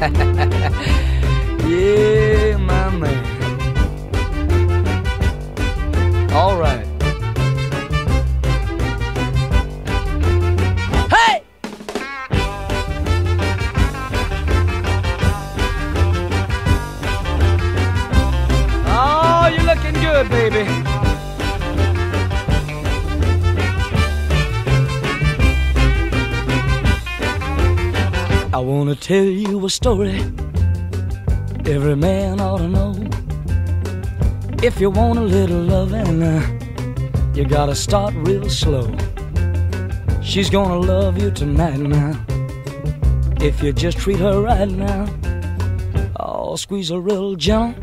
yeah, my man. All right. Hey! Oh, you're looking good, baby. Wanna tell you a story every man ought to know. If you want a little loving, uh, you gotta start real slow. She's gonna love you tonight now. If you just treat her right now, oh, squeeze her real gentle.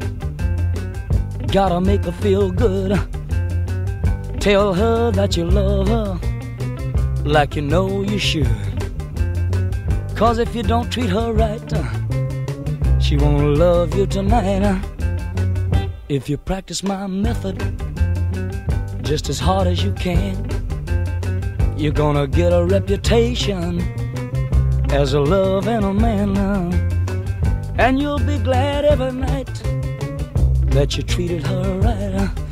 Gotta make her feel good. Tell her that you love her like you know you should. Cause if you don't treat her right, uh, she won't love you tonight. uh. If you practice my method just as hard as you can, you're gonna get a reputation as a love and a man. uh. And you'll be glad every night that you treated her right.